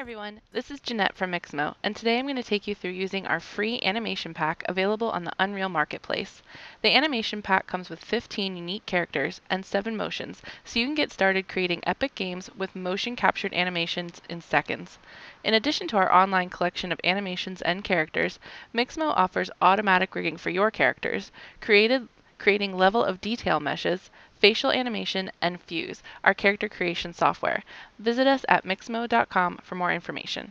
everyone, this is Jeanette from Mixamo, and today I'm going to take you through using our free animation pack available on the Unreal Marketplace. The animation pack comes with 15 unique characters and 7 motions, so you can get started creating epic games with motion captured animations in seconds. In addition to our online collection of animations and characters, Mixamo offers automatic rigging for your characters, created creating level of detail meshes, facial animation, and Fuse, our character creation software. Visit us at mixamo.com for more information.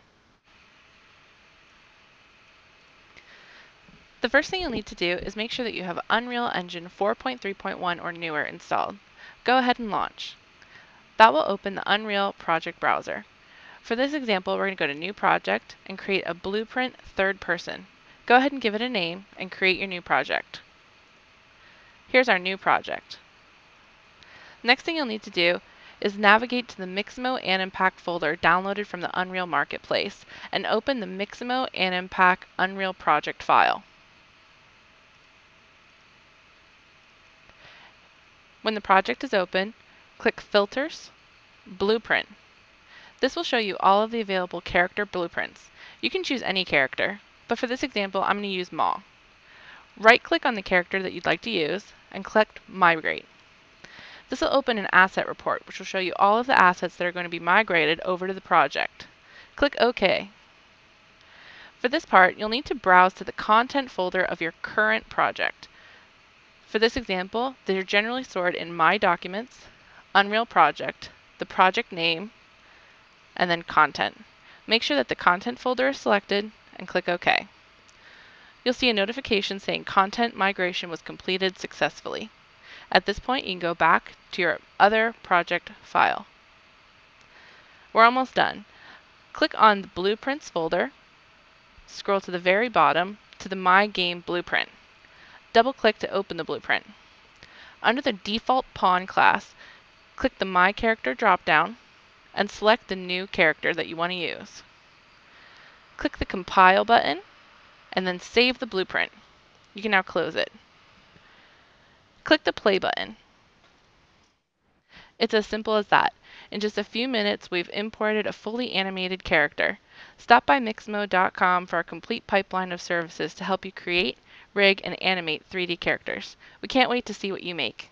The first thing you'll need to do is make sure that you have Unreal Engine 4.3.1 or newer installed. Go ahead and launch. That will open the Unreal Project Browser. For this example, we're going to go to New Project and create a Blueprint Third Person. Go ahead and give it a name and create your new project. Here's our new project. Next thing you'll need to do is navigate to the Mixamo Animpack folder downloaded from the Unreal Marketplace and open the Mixamo Animpack Unreal project file. When the project is open, click Filters, Blueprint. This will show you all of the available character blueprints. You can choose any character, but for this example, I'm going to use Maw. Right-click on the character that you'd like to use and click Migrate. This will open an asset report, which will show you all of the assets that are going to be migrated over to the project. Click OK. For this part, you'll need to browse to the content folder of your current project. For this example, they're generally stored in My Documents, Unreal Project, the project name, and then Content. Make sure that the Content folder is selected and click OK. You'll see a notification saying content migration was completed successfully. At this point, you can go back to your other project file. We're almost done. Click on the Blueprints folder, scroll to the very bottom to the My Game Blueprint. Double-click to open the blueprint. Under the default Pawn class, click the My Character dropdown and select the new character that you want to use. Click the Compile button and then save the blueprint. You can now close it. Click the play button. It's as simple as that. In just a few minutes, we've imported a fully animated character. Stop by Mixamo.com for a complete pipeline of services to help you create, rig, and animate 3D characters. We can't wait to see what you make.